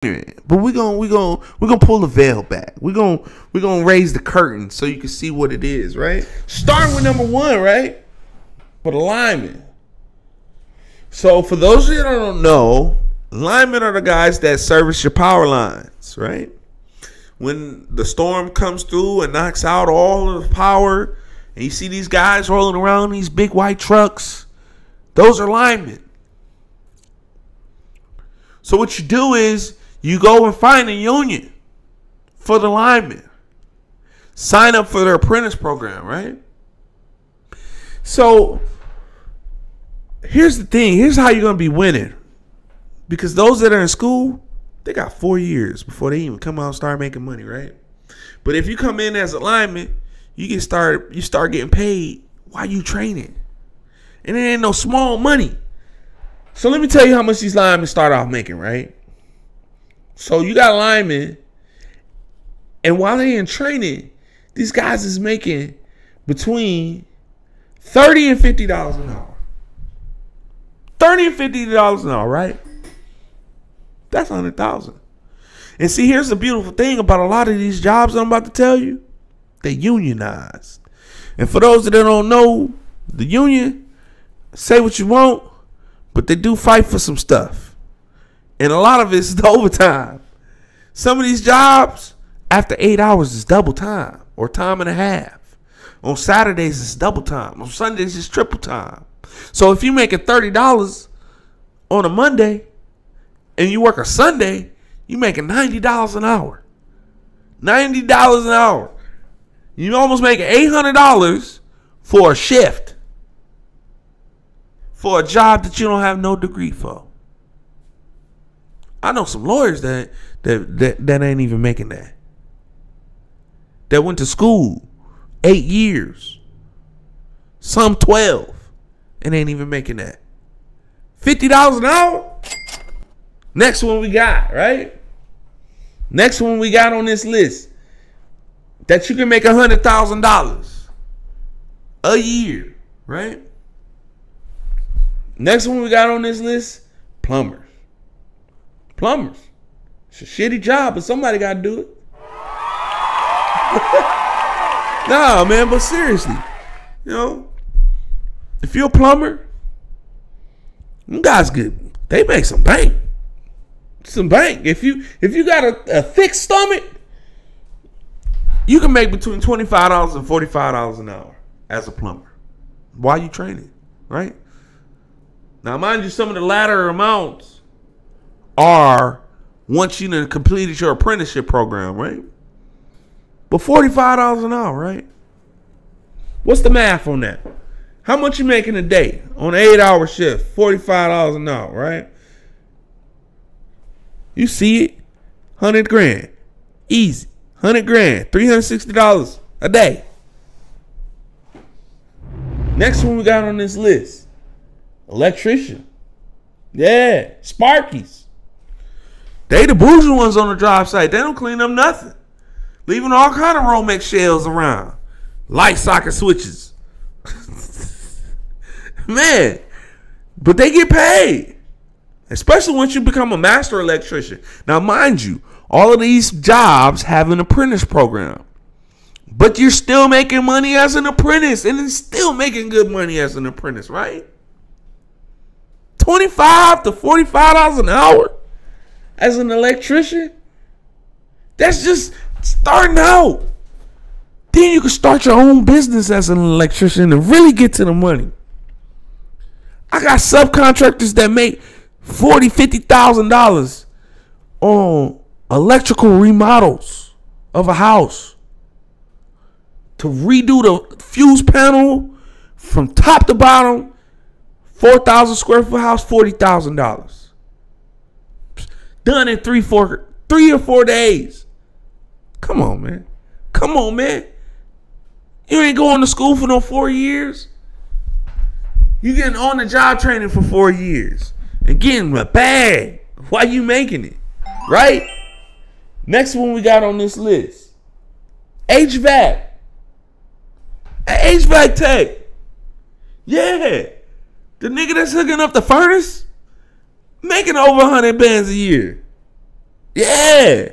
but we're gonna we're gonna we're gonna pull the veil back. We're gonna we're gonna raise the curtain so you can see what it is, right? Starting with number one, right? For the linemen. So for those of you that don't know, linemen are the guys that service your power lines, right? When the storm comes through and knocks out all of the power, and you see these guys rolling around these big white trucks, those are linemen. So what you do is you go and find a union for the linemen. Sign up for their apprentice program, right? So here's the thing. Here's how you're gonna be winning. Because those that are in school, they got four years before they even come out and start making money, right? But if you come in as a lineman, you get start you start getting paid while you training. And it ain't no small money. So let me tell you how much these linemen start off making, right? So you got linemen, and while they in training, these guys is making between thirty and fifty dollars an hour. Thirty and fifty dollars an hour, right? That's hundred thousand. And see, here's the beautiful thing about a lot of these jobs I'm about to tell you: they unionized. And for those that don't know, the union say what you want, but they do fight for some stuff and a lot of it's overtime. Some of these jobs, after eight hours, is double time or time and a half. On Saturdays, it's double time. On Sundays, it's triple time. So if you make it thirty dollars on a Monday and you work a Sunday, you're making ninety dollars an hour. Ninety dollars an hour. You almost make eight hundred dollars for a shift for a job that you don't have no degree for. I know some lawyers that that that, that ain't even making that. That went to school eight years, some twelve, and ain't even making that. Fifty dollars an hour. Next one we got right. Next one we got on this list that you can make a hundred thousand dollars a year, right? Next one we got on this list, plumbers. Plumbers. It's a shitty job, but somebody got to do it. nah, man, but seriously, you know, if you're a plumber, them guys good. They make some bank. Some bank. If you if you got a, a thick stomach, you can make between twenty five dollars and forty five dollars an hour as a plumber. Why you training, right? Now, mind you, some of the latter amounts are once you have completed your apprenticeship program, right? But $45 an hour, right? What's the math on that? How much you making a day on an eight hour shift? $45 an hour, right? You see it? 100 grand. Easy. 100 grand. $360 a day. Next one we got on this list electrician. Yeah, Sparkies. They the bougie ones on the job site. They don't clean up nothing. Leaving all kind of Romex shells around. Light socket switches. Man. But they get paid. Especially once you become a master electrician. Now, mind you, all of these jobs have an apprentice program. But you're still making money as an apprentice and it's still making good money as an apprentice, right? 25 to $45 an hour as an electrician. That's just starting out. Then you can start your own business as an electrician and really get to the money. I got subcontractors that make forty, fifty thousand dollars on electrical remodels of a house to redo the fuse panel from top to bottom. Four thousand square foot house, forty thousand dollars. Done in three, four, three or four days. Come on, man. Come on, man. You ain't going to school for no four years. You getting on the job training for four years and getting a bag. Why you making it? Right? Next one we got on this list. HVAC. HVAC tech. Yeah. The nigga that's hooking up the furnace making over 100 bands a year. Yeah.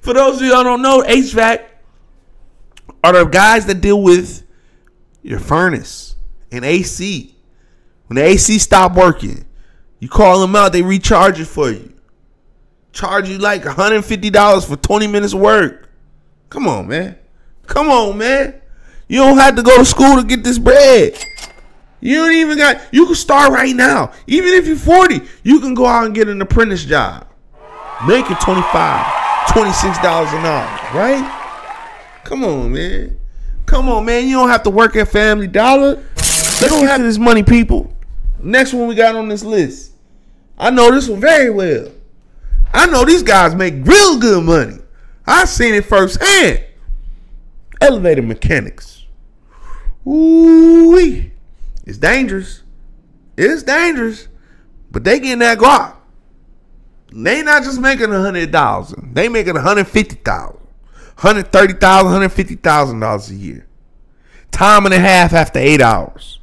For those of you that don't know, HVAC are the guys that deal with your furnace and AC. When the AC stop working, you call them out, they recharge it for you. Charge you like $150 for 20 minutes work. Come on, man. Come on, man. You don't have to go to school to get this bread. You don't even got you can start right now. Even if you're 40, you can go out and get an apprentice job. Make it 25, $26 an hour, right? Come on, man. Come on, man. You don't have to work at Family Dollar. They don't have this money, people. Next one we got on this list. I know this one very well. I know these guys make real good money. I seen it firsthand. Elevator mechanics. Ooh, it's dangerous. It's dangerous, but they getting that guap. They not just making a hundred thousand. They making a hundred fifty thousand, hundred thirty thousand, hundred fifty thousand dollars a year. Time and a half after eight hours.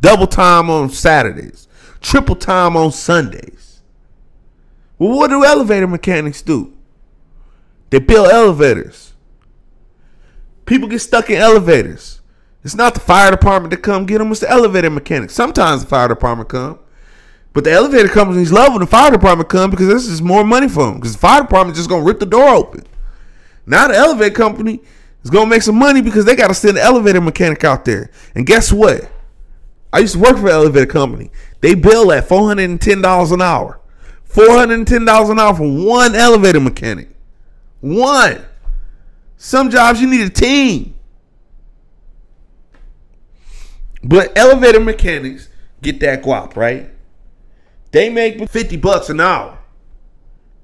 Double time on Saturdays. Triple time on Sundays. Well, what do elevator mechanics do? They build elevators. People get stuck in elevators. It's not the fire department that come get them. It's the elevator mechanics. Sometimes the fire department come. But the elevator companies love when the fire department come because this is more money for them. Because the fire department just going to rip the door open. Now the elevator company is to make some money because they got to send an elevator mechanic out there. And guess what? I used to work for an elevator company. They bill at $410 an hour. $410 an hour for one elevator mechanic. One. Some jobs you need a team. But elevator mechanics get that guap, right? They make 50 bucks an hour.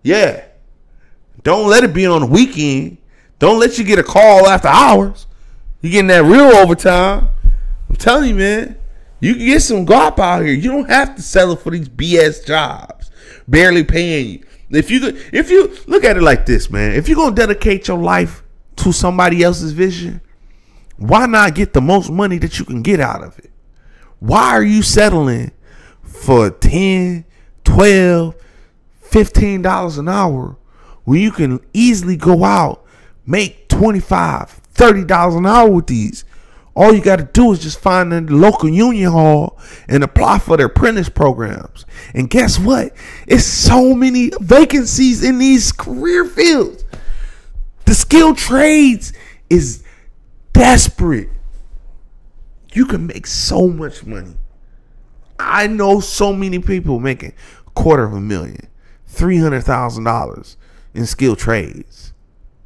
Yeah. Don't let it be on the weekend. Don't let you get a call after hours. You getting that real overtime. I'm telling you, man. You can get some guap out here. You don't have to settle for these BS jobs, barely paying you. If you if you look at it like this, man, if you're gonna dedicate your life to somebody else's vision, why not get the most money that you can get out of it? Why are you settling for 10, 12, 15 dollars an hour when you can easily go out, make 25, 30 dollars an hour with these? All you got to do is just find a local union hall and apply for their apprentice programs. And guess what? It's so many vacancies in these career fields. The skilled trades is desperate. You can make so much money. I know so many people making quarter of a million, three hundred thousand dollars in skilled trades.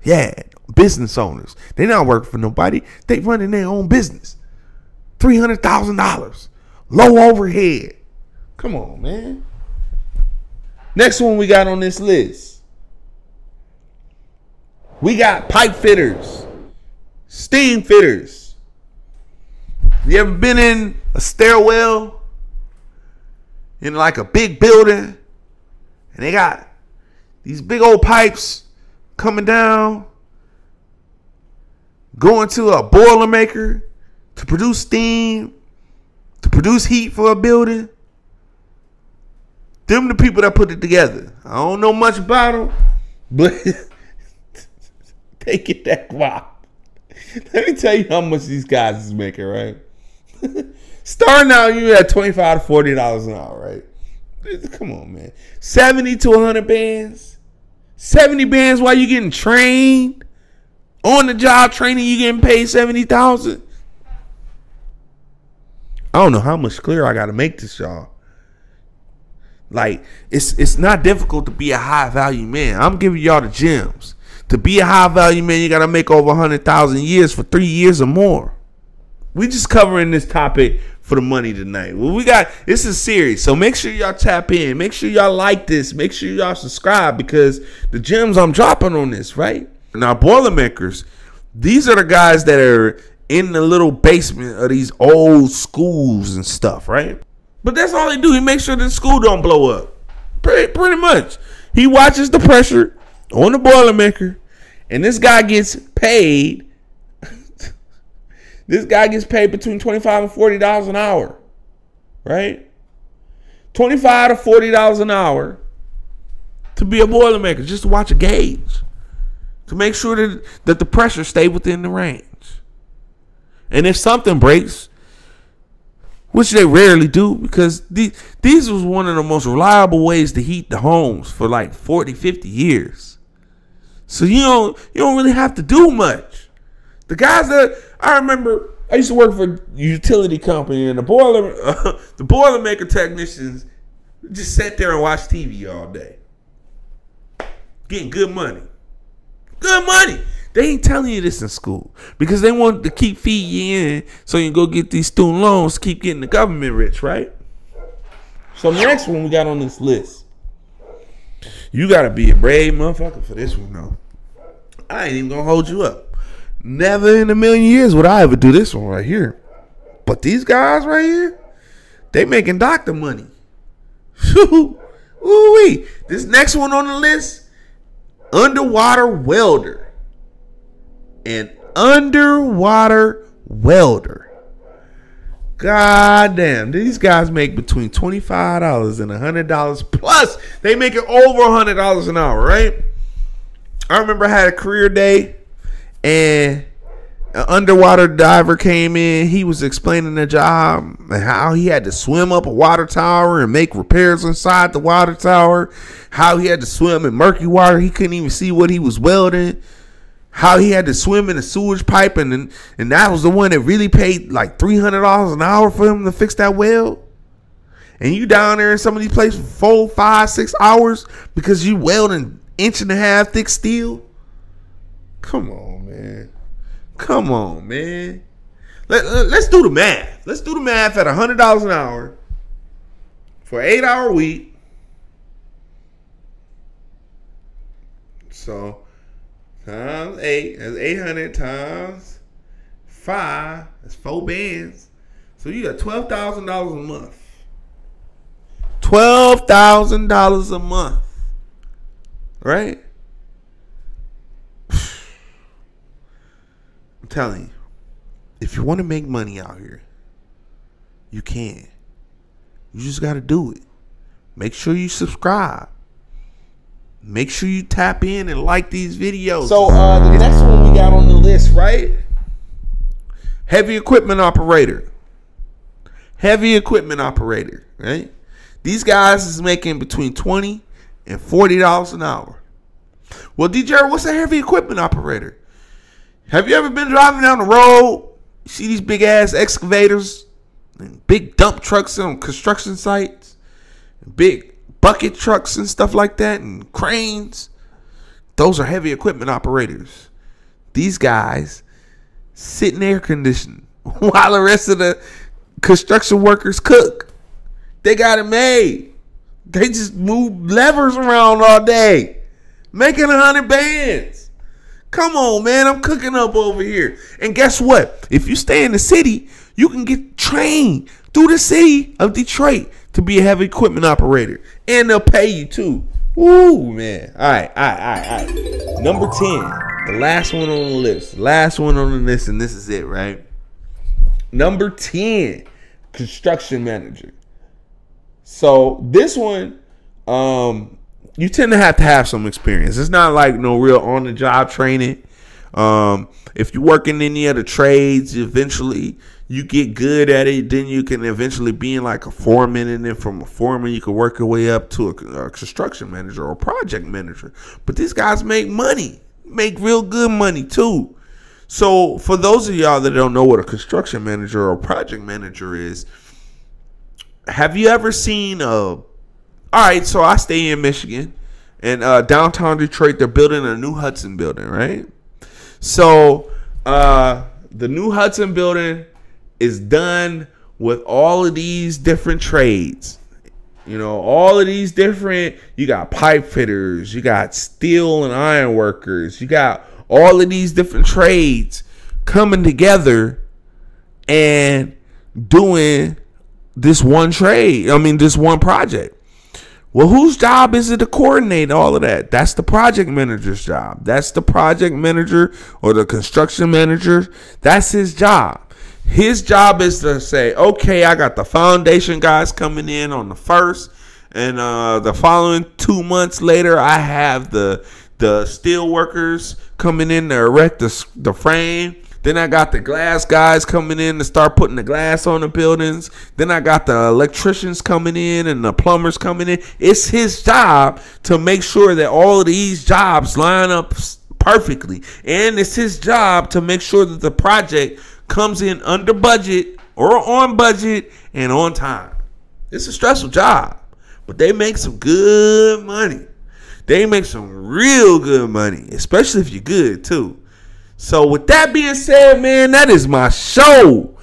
Yeah, business owners. They not working for nobody. They running their own business. Three hundred thousand dollars, low overhead. Come on, man. Next one we got on this list. We got pipe fitters, steam fitters. You ever been in a stairwell in like a big building and they got these big old pipes coming down, going to a boiler maker to produce steam, to produce heat for a building? Them the people that put it together. I don't know much about them, but they get that guap. Let me tell you how much these guys is making, right? Starting out, you at twenty five to forty dollars an hour, right? Come on, man. Seventy to hundred bands. Seventy bands while you getting trained on the job training. You getting paid seventy thousand. I don't know how much clearer I got to make this, y'all. Like it's it's not difficult to be a high value man. I'm giving y'all the gems. To be a high value man, you gotta make over hundred thousand years for three years or more. We just covering this topic for the money tonight. Well, we got this is serious, so make sure y'all tap in. Make sure y'all like this. Make sure y'all subscribe because the gems I'm dropping on this, right? Now, Boilermakers, these are the guys that are in the little basement of these old schools and stuff, right? But that's all they do. He makes sure the school don't blow up. Pretty, pretty much. He watches the pressure on the Boilermaker, and this guy gets paid. This guy gets paid between twenty-five and forty dollars an hour, right? Twenty-five to forty dollars an hour to be a boilermaker, just to watch a gauge, to make sure that that the pressure stay within the range. And if something breaks, which they rarely do because these, these was one of the most reliable ways to heat the homes for like 40, 50 years. So you don't you don't really have to do much. The guys that I remember I used to work for a utility company and the boiler uh, the boilermaker technicians just sat there and watched TV all day. Getting good money. Good money. They ain't telling you this in school because they want to keep feeding you in so you can go get these student loans, keep getting the government rich, right? So the next one we got on this list. You gotta be a brave motherfucker for this one, though. I ain't even gonna hold you up. Never in a million years would I ever do this one right here. But these guys right here, they making doctor money. Ooh wee. This next one on the list, underwater welder an underwater welder. God damn, these guys make between $25 and $100 plus they make it over $100 an hour, right? I remember I had a career day and an underwater diver came in. He was explaining the job and how he had to swim up a water tower and make repairs inside the water tower. How he had to swim in murky water. He couldn't even see what he was welding how he had to swim in a sewage pipe and and that was the one that really paid like three hundred dollars an hour for him to fix that well. And you down there in some of these places for four, five, six hours because you welding an inch and a half thick steel. Come on, man. Come on, man. Let, us do the math. Let's do the math at hundred dollars an hour for eight hour week. So times eight. That's 800 times five. That's four bands. So you got $12,000 a month. $12,000 a month. Right? Telling you, if you want to make money out here, you can. You just got to do it. Make sure you subscribe. Make sure you tap in and like these videos. So uh, the next one we got on the list, right? Heavy equipment operator. Heavy equipment operator, right? These guys is making between twenty and forty dollars an hour. Well, DJ, what's a heavy equipment operator? Have you ever been driving down the road? See these big ass excavators and big dump trucks on construction sites, big bucket trucks and stuff like that and cranes. Those are heavy equipment operators. These guys sit in air conditioning while the rest of the construction workers cook. They got it made. They just move levers around all day, making a hundred bands. Come on, man, I'm cooking up over here. And guess what? If you stay in the city, you can get trained through the city of Detroit to be a heavy equipment operator, and they'll pay you too. Woo, man. All right, all right, all right, all right. Number 10, the last one on the list. Last one on the list, and this is it, right? Number 10, construction manager. So this one, um, you tend to have to have some experience. It's not like no real on the job training. Um, if you work in any other trades, eventually you get good at it, then you can eventually be in like a foreman, and then from a foreman you can work your way up to a, a construction manager or project manager. But these guys make money, make real good money too. So for those of y'all that don't know what a construction manager or project manager is, have you ever seen a? All right, so I stay in Michigan, and uh, downtown Detroit, they're building a new Hudson building, right? So uh, the new Hudson building is done with all of these different trades. You know, all of these different, you got pipe fitters, you got steel and iron workers, you got all of these different trades coming together and doing this one trade. I mean, this one project. Well, whose job is it to coordinate all of that? That's the project manager's job. That's the project manager or the construction manager. That's his job. His job is to say, okay, I got the foundation guys coming in on the first, and uh, the following two months later, I have the the steel workers coming in to erect the, the frame. Then I got the glass guys coming in to start putting the glass on the buildings. Then I got the electricians coming in and the plumbers coming in. It's his job to make sure that all of these jobs line up perfectly. And it's his job to make sure that the project comes in under budget or on budget and on time. It's a stressful job, but they make some good money. They make some real good money, especially if you're good too. So with that being said, man, that is my show.